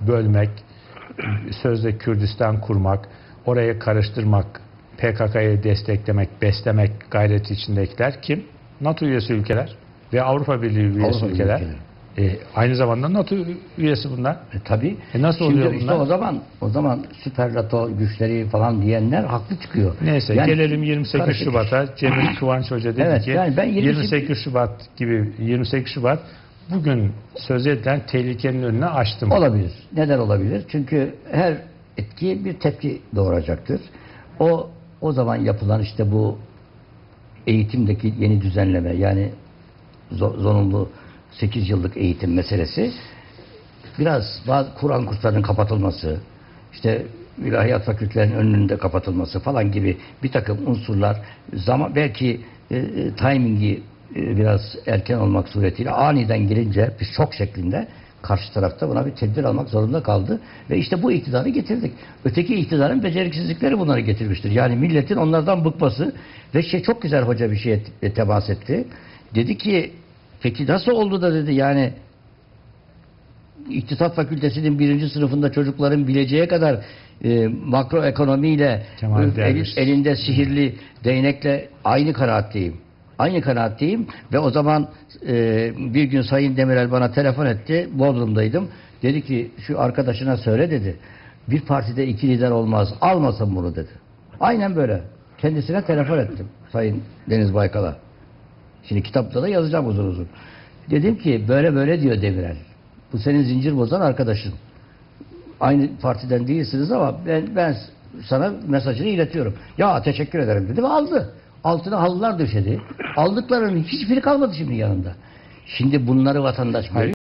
bölmek, sözde Kürdistan kurmak, oraya karıştırmak, PKK'yı desteklemek, beslemek gayreti içindekiler kim? NATO üyesi ülkeler ve Avrupa Birliği üyesi Avrupa ülkeler. ülkeleri. E, aynı zamanda NATO üyesi bunlar. E, tabii. E, nasıl Şimdi oluyor işte bunlar? o zaman o zaman süper NATO güçleri falan diyenler haklı çıkıyor. Neyse Yani gelelim 28 karışık. Şubat'a. Cemil Kıvanç Hoca dedi Evet, ki yani ben 28 28 Şubat gibi 28 Şubat bugün söz edilen tehlikenin önüne açtı mı? Olabilir. Neden olabilir? Çünkü her etki bir tepki doğuracaktır. O o zaman yapılan işte bu eğitimdeki yeni düzenleme yani zo- zorunlu 8 yıllık eğitim meselesi biraz bazı Kur'an kurslarının kapatılması işte ilahiyat fakültelerinin önünün de kapatılması falan gibi bir takım unsurlar zaman belki e, e, timingi biraz erken olmak suretiyle aniden gelince bir şok şeklinde karşı tarafta buna bir tedbir almak zorunda kaldı ve işte bu iktidarı getirdik. Öteki iktidarın beceriksizlikleri bunları getirmiştir. Yani milletin onlardan bıkması ve şey çok güzel hoca bir şeye te- temas etti. Dedi ki peki nasıl oldu da dedi yani İktisat Fakültesinin birinci sınıfında çocukların bileceği kadar e, makroekonomiyle e, eli- elinde sihirli değnekle aynı kanaatteyim. Aynı kanaatteyim ve o zaman e, bir gün Sayın Demirel bana telefon etti. Bodrum'daydım. Dedi ki şu arkadaşına söyle dedi. Bir partide iki lider olmaz. Almasın bunu dedi. Aynen böyle. Kendisine telefon ettim. Sayın Deniz Baykal'a. Şimdi kitapta da yazacağım uzun uzun. Dedim ki böyle böyle diyor Demirel. Bu senin zincir bozan arkadaşın. Aynı partiden değilsiniz ama ben, ben sana mesajını iletiyorum. Ya teşekkür ederim dedi ve aldı. Altına halılar döşedi. Aldıklarının hiçbiri kalmadı şimdi yanında. Şimdi bunları vatandaş görüyor.